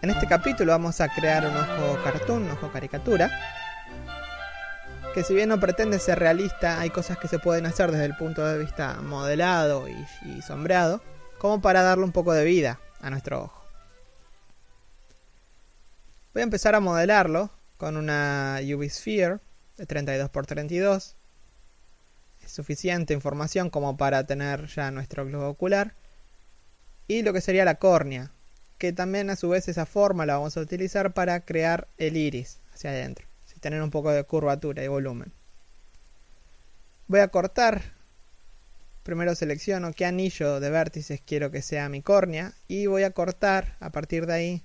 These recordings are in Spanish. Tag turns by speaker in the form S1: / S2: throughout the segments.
S1: En este capítulo vamos a crear un ojo cartoon, un ojo caricatura, que si bien no pretende ser realista, hay cosas que se pueden hacer desde el punto de vista modelado y, sombreado, como para darle un poco de vida a nuestro ojo. Voy a empezar a modelarlo con una UV Sphere de 32x32. Es suficiente información como para tener ya nuestro globo ocular. Y lo que sería la córnea, que también a su vez esa forma la vamos a utilizar para crear el iris hacia adentro, si tener un poco de curvatura y volumen. Voy a cortar, primero selecciono qué anillo de vértices quiero que sea mi córnea y voy a cortar a partir de ahí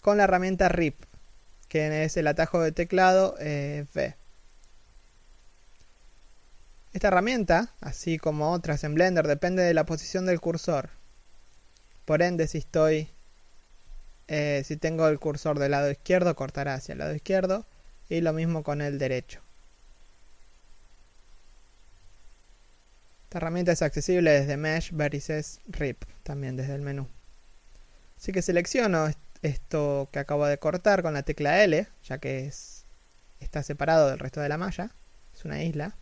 S1: con la herramienta RIP, que es el atajo de teclado eh, V. Esta herramienta, así como otras en Blender, depende de la posición del cursor. Por ende, si estoy eh, si tengo el cursor del lado izquierdo, cortará hacia el lado izquierdo. Y lo mismo con el derecho. Esta herramienta es accesible desde Mesh, Vertices, RIP, también desde el menú. Así que selecciono esto que acabo de cortar con la tecla L, ya que es, está separado del resto de la malla. Es una isla.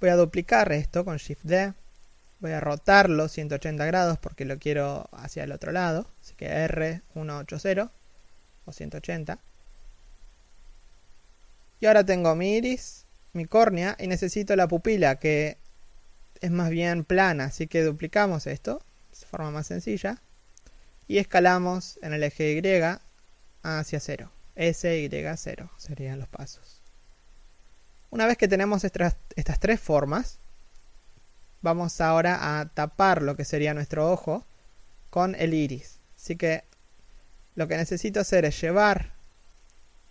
S1: Voy a duplicar esto con Shift D Voy a rotarlo 180 grados porque lo quiero hacia el otro lado. Así que R180 o 180. Y ahora tengo mi iris, mi córnea y necesito la pupila que es más bien plana. Así que duplicamos esto de forma más sencilla. Y escalamos en el eje Y hacia 0. S, Y, 0 serían los pasos. Una vez que tenemos estas, estas tres formas, vamos ahora a tapar lo que sería nuestro ojo con el iris. Así que lo que necesito hacer es llevar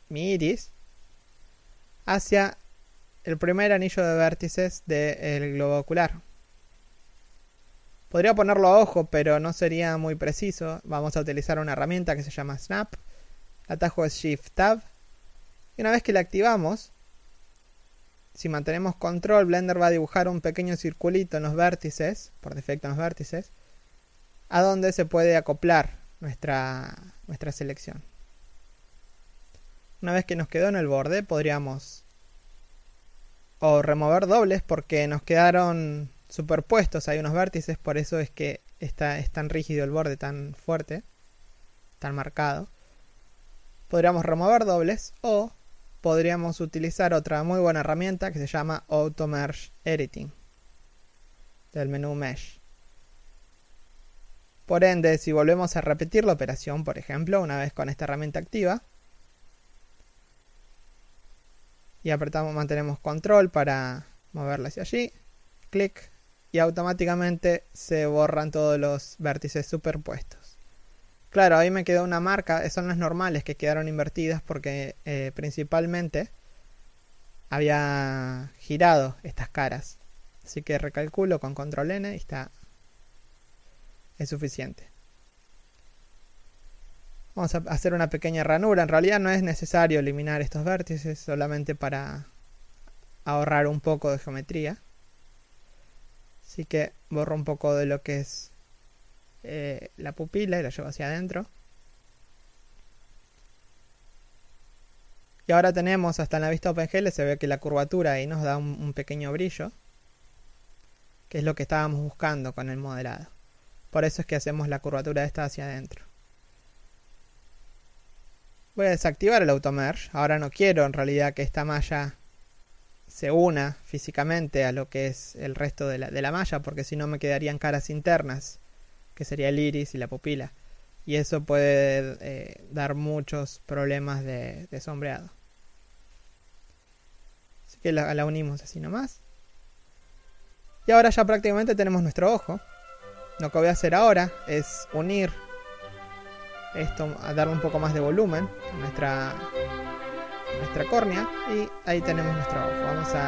S1: mi iris hacia el primer anillo de vértices del globo ocular. Podría ponerlo a ojo, pero no sería muy preciso. Vamos a utilizar una herramienta que se llama Snap. El atajo es Shift Tab. Y una vez que la activamos, si mantenemos control, Blender va a dibujar un pequeño circulito en los vértices, por defecto en los vértices, a donde se puede acoplar nuestra, nuestra selección. Una vez que nos quedó en el borde, podríamos o remover dobles porque nos quedaron superpuestos hay unos vértices, por eso es que está, es tan rígido el borde, tan fuerte, tan marcado. Podríamos remover dobles o podríamos utilizar otra muy buena herramienta que se llama Auto Merge Editing del menú Mesh. Por ende, si volvemos a repetir la operación, por ejemplo, una vez con esta herramienta activa, y apretamos, mantenemos control para moverla hacia allí, clic, y automáticamente se borran todos los vértices superpuestos. Claro, ahí me quedó una marca, son las normales que quedaron invertidas porque eh, principalmente había girado estas caras. Así que recalculo con control N y está. Es suficiente. Vamos a hacer una pequeña ranura. En realidad no es necesario eliminar estos vértices, solamente para ahorrar un poco de geometría. Así que borro un poco de lo que es eh, la pupila y la llevo hacia adentro. Y ahora tenemos hasta en la vista OpenGL se ve que la curvatura ahí nos da un, pequeño brillo, que es lo que estábamos buscando con el modelado. Por eso es que hacemos la curvatura esta hacia adentro. Voy a desactivar el AutoMerge. Ahora no quiero en realidad que esta malla se una físicamente a lo que es el resto de la, de la malla, porque si no me quedarían caras internas que sería el iris y la pupila. Y eso puede eh, dar muchos problemas de, sombreado. Así que la, unimos así nomás. Y ahora ya prácticamente tenemos nuestro ojo. Lo que voy a hacer ahora es unir esto, a darle un poco más de volumen a nuestra, nuestra córnea. Y ahí tenemos nuestro ojo. Vamos a